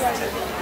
Yeah.